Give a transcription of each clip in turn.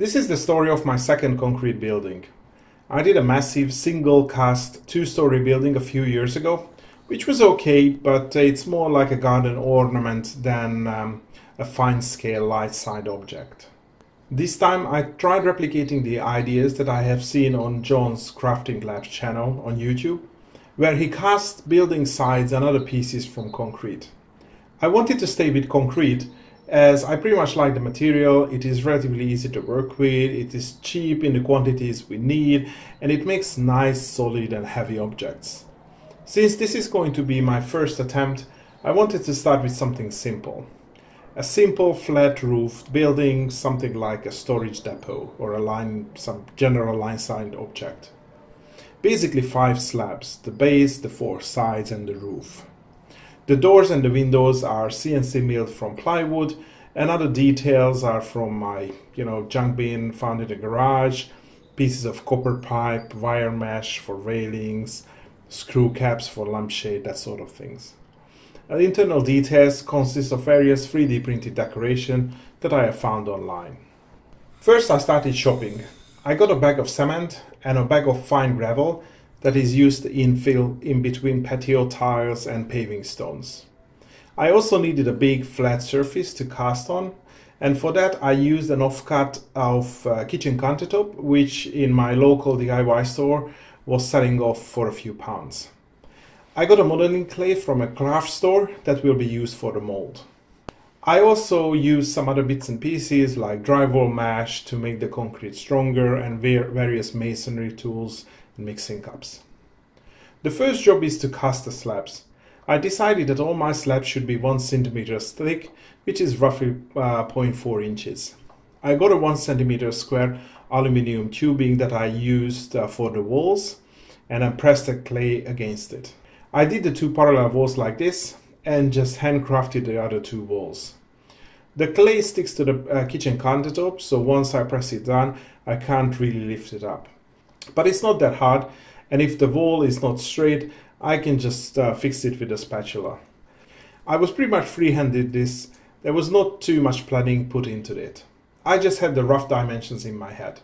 This is the story of my second concrete building. I did a massive single cast two story building a few years ago, which was okay, but it's more like a garden ornament than um, a fine scale line side object. This time I tried replicating the ideas that I have seen on John's Crafting Labs channel on YouTube, where he cast building sides and other pieces from concrete. I wanted to stay with concrete as I pretty much like the material, it is relatively easy to work with, it is cheap in the quantities we need, and it makes nice, solid and heavy objects. Since this is going to be my first attempt, I wanted to start with something simple. A simple flat roofed building, something like a storage depot or a line, some general line side object. Basically five slabs, the base, the four sides and the roof. The doors and the windows are CNC milled from plywood and other details are from my, you know, junk bin found in the garage, pieces of copper pipe, wire mesh for railings, screw caps for lampshade, that sort of things. Uh, the internal details consist of various 3D printed decoration that I have found online. First I started shopping. I got a bag of cement and a bag of fine gravel that is used to infill in between patio tiles and paving stones. I also needed a big flat surface to cast on and for that I used an offcut of uh, kitchen countertop which in my local DIY store was selling off for a few pounds. I got a modeling clay from a craft store that will be used for the mold. I also used some other bits and pieces like drywall mesh to make the concrete stronger and various masonry tools mixing cups. The first job is to cast the slabs. I decided that all my slabs should be 1 centimeter thick, which is roughly uh, 0.4 inches. I got a 1 centimeter square aluminium tubing that I used uh, for the walls and I pressed the clay against it. I did the two parallel walls like this and just handcrafted the other two walls. The clay sticks to the uh, kitchen countertop, so once I press it down, I can't really lift it up. But it's not that hard. And if the wall is not straight, I can just uh, fix it with a spatula. I was pretty much free-handed this. There was not too much planning put into it. I just had the rough dimensions in my head.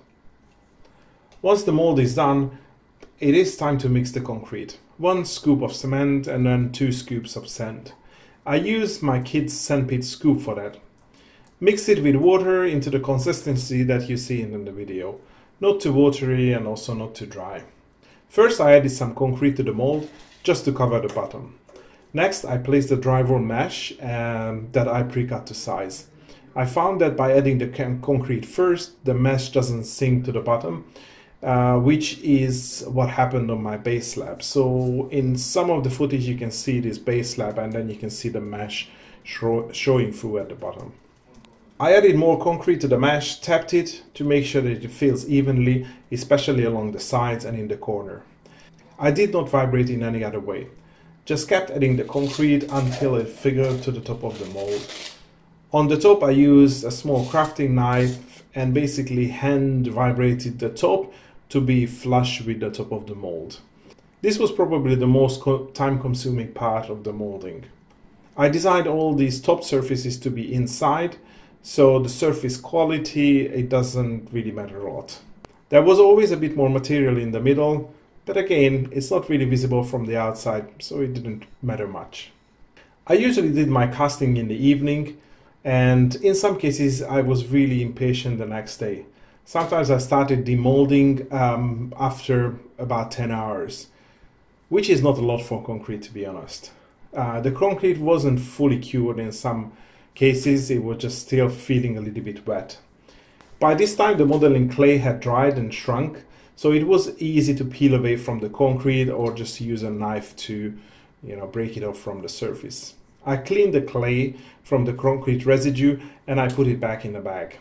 Once the mold is done, it is time to mix the concrete. One scoop of cement and then two scoops of sand. I use my kid's sandpit scoop for that. Mix it with water into the consistency that you see in the video not too watery and also not too dry. First I added some concrete to the mold just to cover the bottom. Next I placed the drywall mesh um, that I pre-cut to size. I found that by adding the concrete first, the mesh doesn't sink to the bottom, uh, which is what happened on my base slab. So in some of the footage you can see this base slab and then you can see the mesh showing through at the bottom. I added more concrete to the mesh, tapped it to make sure that it fills evenly, especially along the sides and in the corner. I did not vibrate in any other way, just kept adding the concrete until it figured to the top of the mold. On the top I used a small crafting knife and basically hand vibrated the top to be flush with the top of the mold. This was probably the most co time consuming part of the molding. I designed all these top surfaces to be inside so the surface quality, it doesn't really matter a lot. There was always a bit more material in the middle, but again, it's not really visible from the outside, so it didn't matter much. I usually did my casting in the evening, and in some cases I was really impatient the next day. Sometimes I started demolding um, after about 10 hours, which is not a lot for concrete to be honest. Uh, the concrete wasn't fully cured in some cases it was just still feeling a little bit wet. By this time the modeling clay had dried and shrunk, so it was easy to peel away from the concrete or just use a knife to you know, break it off from the surface. I cleaned the clay from the concrete residue and I put it back in the bag.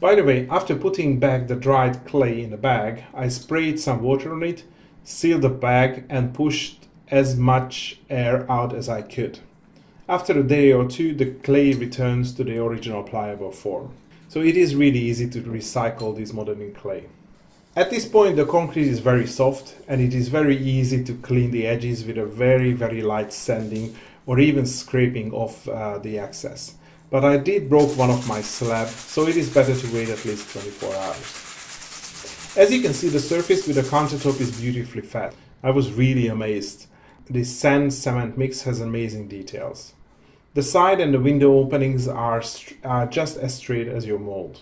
By the way, after putting back the dried clay in the bag, I sprayed some water on it, sealed the bag and pushed as much air out as I could. After a day or two, the clay returns to the original pliable form. So it is really easy to recycle this modeling clay. At this point, the concrete is very soft and it is very easy to clean the edges with a very, very light sanding or even scraping off uh, the excess. but I did broke one of my slab, so it is better to wait at least 24 hours. As you can see, the surface with the countertop is beautifully fat. I was really amazed. This sand cement mix has amazing details. The side and the window openings are, are just as straight as your mold.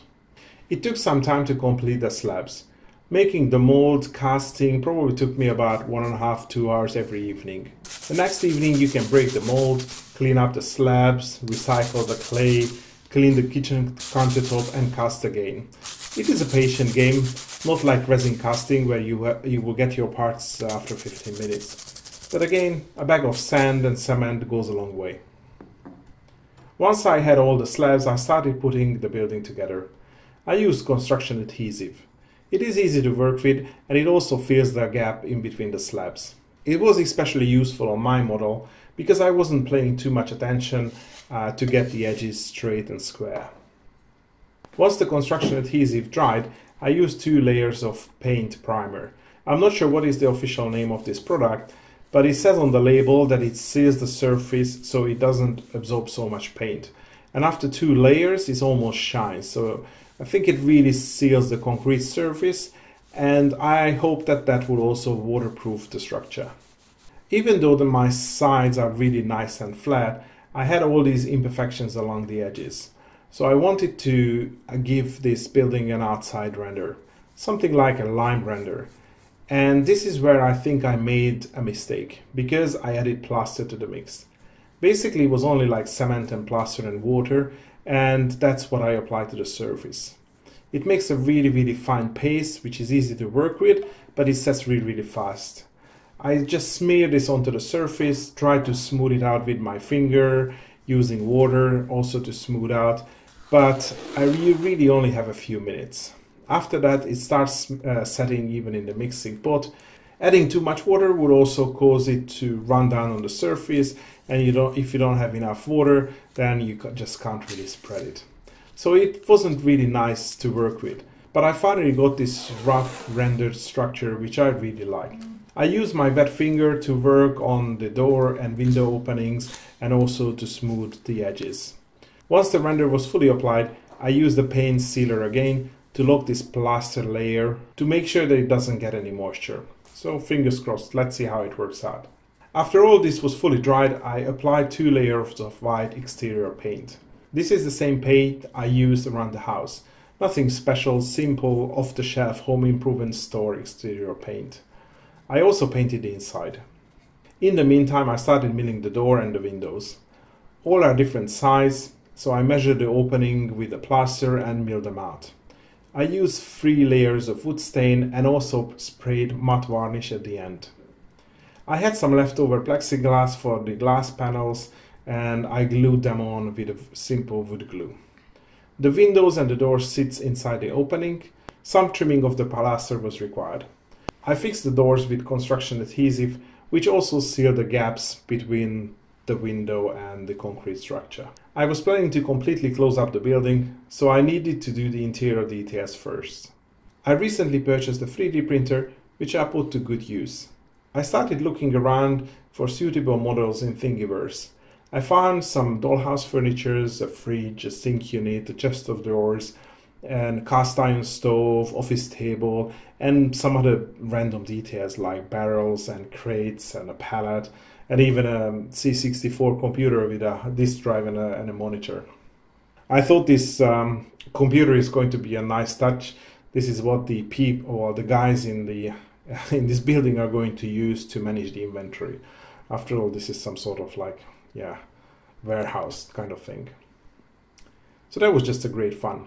It took some time to complete the slabs. Making the mold casting probably took me about one and a half, two hours every evening. The next evening you can break the mold, clean up the slabs, recycle the clay, clean the kitchen countertop and cast again. It is a patient game, not like resin casting where you, you will get your parts after 15 minutes. But again, a bag of sand and cement goes a long way. Once I had all the slabs, I started putting the building together. I used construction adhesive. It is easy to work with and it also fills the gap in between the slabs. It was especially useful on my model because I wasn't paying too much attention uh, to get the edges straight and square. Once the construction adhesive dried, I used two layers of paint primer. I'm not sure what is the official name of this product, but it says on the label that it seals the surface so it doesn't absorb so much paint. And after two layers, it almost shines. So I think it really seals the concrete surface and I hope that that will also waterproof the structure. Even though the, my sides are really nice and flat, I had all these imperfections along the edges. So I wanted to give this building an outside render, something like a lime render. And this is where I think I made a mistake because I added plaster to the mix. Basically, it was only like cement and plaster and water, and that's what I applied to the surface. It makes a really, really fine paste, which is easy to work with, but it sets really, really fast. I just smear this onto the surface, try to smooth it out with my finger, using water also to smooth out, but I really only have a few minutes. After that, it starts uh, setting even in the mixing pot. Adding too much water would also cause it to run down on the surface, and you don't, if you don't have enough water, then you just can't really spread it. So it wasn't really nice to work with. But I finally got this rough rendered structure which I really like. I use my wet finger to work on the door and window openings and also to smooth the edges. Once the render was fully applied, I used the paint sealer again to lock this plaster layer to make sure that it doesn't get any moisture. So fingers crossed, let's see how it works out. After all this was fully dried, I applied two layers of white exterior paint. This is the same paint I used around the house. Nothing special, simple, off-the-shelf home improvement store exterior paint. I also painted the inside. In the meantime, I started milling the door and the windows. All are different size, so I measured the opening with a plaster and milled them out. I used three layers of wood stain and also sprayed matte varnish at the end. I had some leftover plexiglass for the glass panels and I glued them on with a simple wood glue. The windows and the door sits inside the opening. Some trimming of the plaster was required. I fixed the doors with construction adhesive, which also sealed the gaps between the window and the concrete structure. I was planning to completely close up the building, so I needed to do the interior details first. I recently purchased a 3D printer, which I put to good use. I started looking around for suitable models in Thingiverse. I found some dollhouse furniture, a fridge, a sink unit, a chest of drawers, and cast iron stove, office table, and some other random details like barrels and crates and a pallet, and even a C64 computer with a disk drive and a, and a monitor. I thought this um, computer is going to be a nice touch. This is what the people or the guys in the in this building are going to use to manage the inventory. After all, this is some sort of like yeah warehouse kind of thing. So that was just a great fun.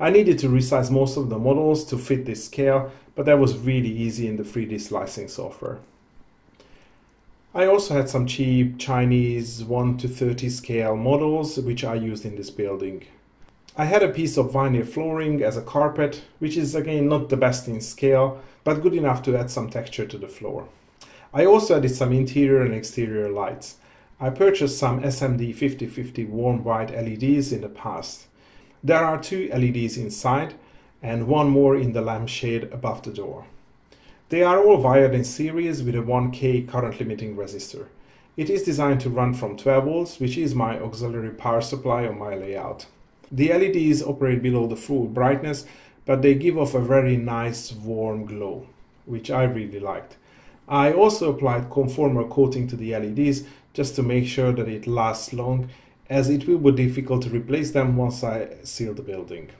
I needed to resize most of the models to fit this scale, but that was really easy in the 3D slicing software. I also had some cheap Chinese 1 to 30 scale models which I used in this building. I had a piece of vinyl flooring as a carpet, which is again not the best in scale, but good enough to add some texture to the floor. I also added some interior and exterior lights. I purchased some SMD 5050 warm white LEDs in the past. There are two LEDs inside and one more in the lampshade above the door. They are all wired in series with a 1K current limiting resistor. It is designed to run from 12 volts, which is my auxiliary power supply on my layout. The LEDs operate below the full brightness, but they give off a very nice warm glow, which I really liked. I also applied conformal coating to the LEDs just to make sure that it lasts long as it will be difficult to replace them once I seal the building.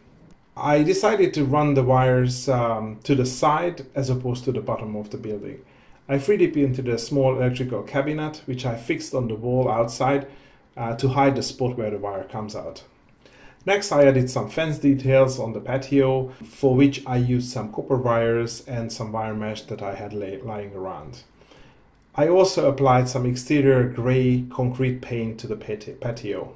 I decided to run the wires um, to the side as opposed to the bottom of the building. I 3D printed a small electrical cabinet which I fixed on the wall outside uh, to hide the spot where the wire comes out. Next I added some fence details on the patio for which I used some copper wires and some wire mesh that I had lay- lying around. I also applied some exterior grey concrete paint to the patio.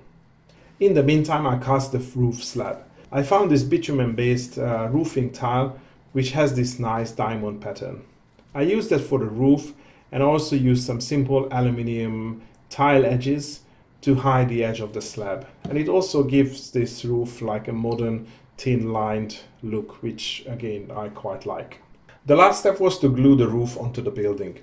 In the meantime I cast the roof slab. I found this bitumen based uh, roofing tile which has this nice diamond pattern. I used that for the roof and also used some simple aluminium tile edges to hide the edge of the slab. And it also gives this roof like a modern tin lined look, which again I quite like. The last step was to glue the roof onto the building.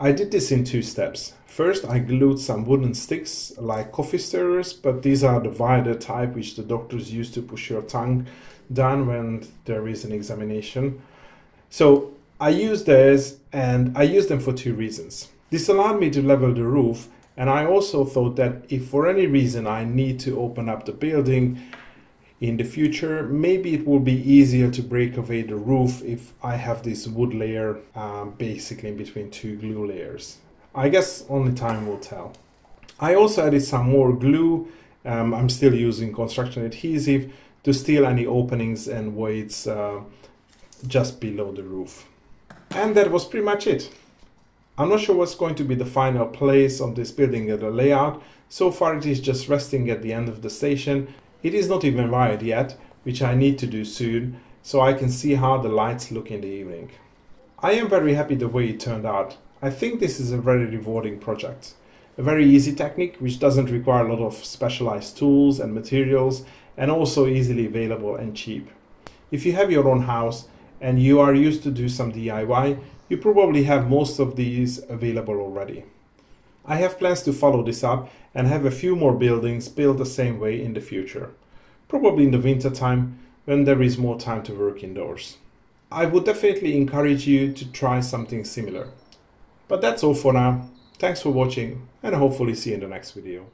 I did this in two steps. First, I glued some wooden sticks like coffee stirrers, but these are the wider type which the doctors use to push your tongue down when there is an examination. So I used those and I used them for two reasons. This allowed me to level the roof, and I also thought that if for any reason I need to open up the building, in the future. Maybe it will be easier to break away the roof if I have this wood layer um, basically in between two glue layers. I guess only time will tell. I also added some more glue. Um, I'm still using construction adhesive to seal any openings and voids uh, just below the roof. And that was pretty much it. I'm not sure what's going to be the final place of this building at the layout. So far it is just resting at the end of the station it is not even wired yet, which I need to do soon, so I can see how the lights look in the evening. I am very happy the way it turned out. I think this is a very rewarding project. A very easy technique which doesn't require a lot of specialized tools and materials and also easily available and cheap. If you have your own house and you are used to do some DIY, you probably have most of these available already. I have plans to follow this up and have a few more buildings built the same way in the future, probably in the winter time when there is more time to work indoors. I would definitely encourage you to try something similar. But that's all for now. Thanks for watching and hopefully see you in the next video.